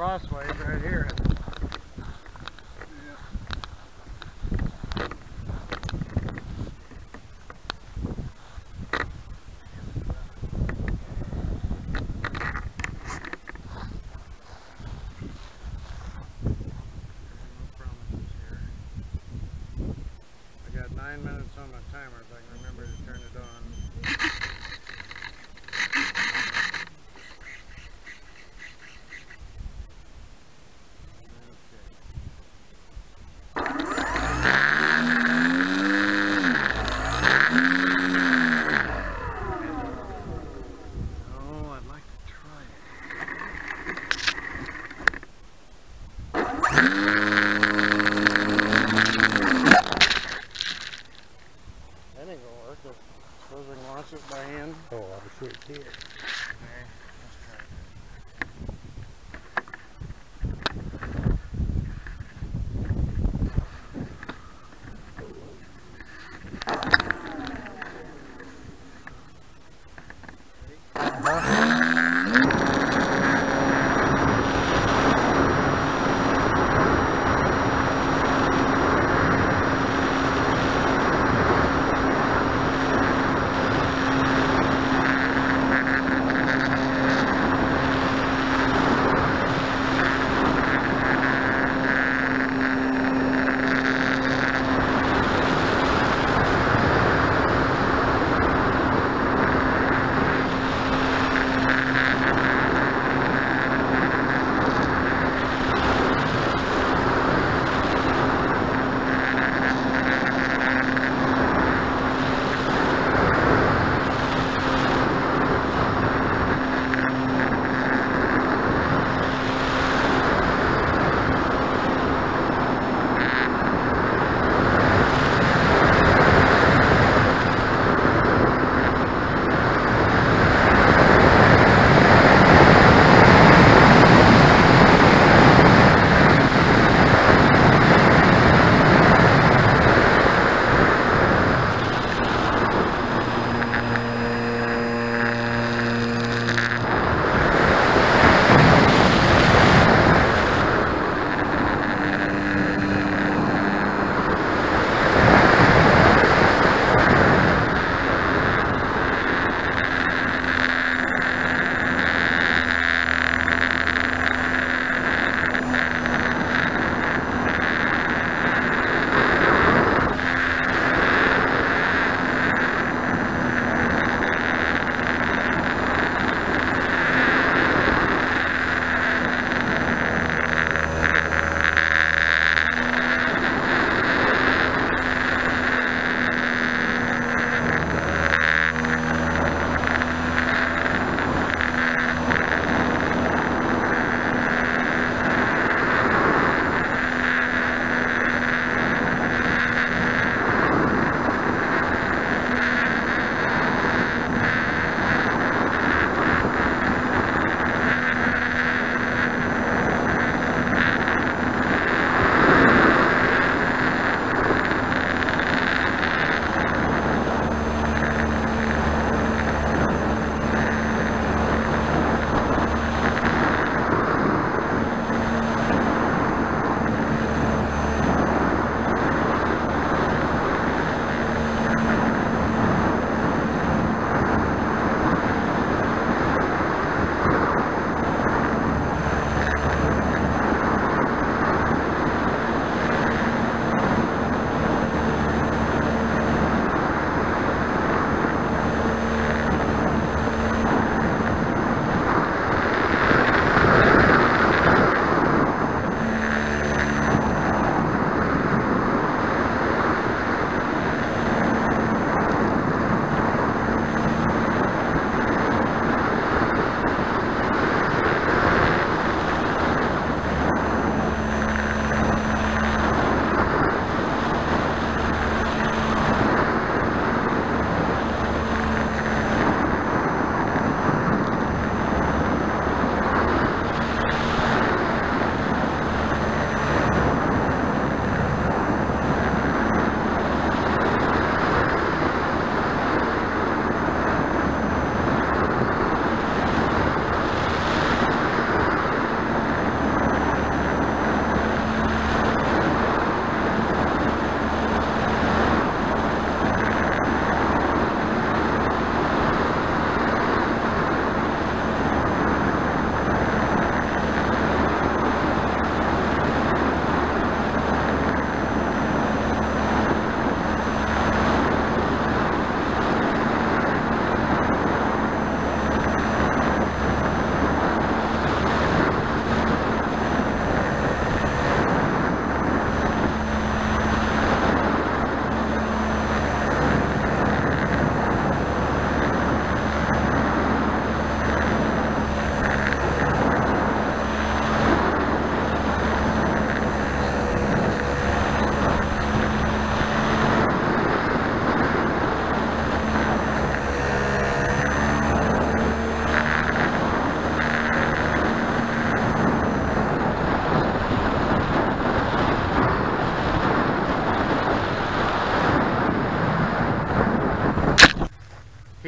crossways right here. Nine minutes on my timer if I can remember to turn it on. Try it.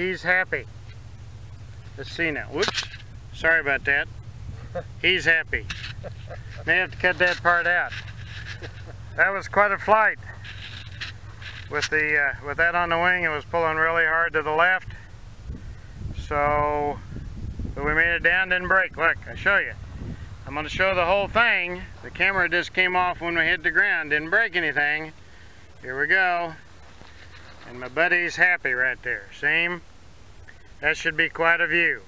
He's happy. Let's see now. Whoops. Sorry about that. He's happy. May have to cut that part out. That was quite a flight. With the uh, with that on the wing, it was pulling really hard to the left. So, but we made it down, didn't break. Look, I show you. I'm going to show the whole thing. The camera just came off when we hit the ground, didn't break anything. Here we go. And my buddy's happy right there. Same. That should be quite a view.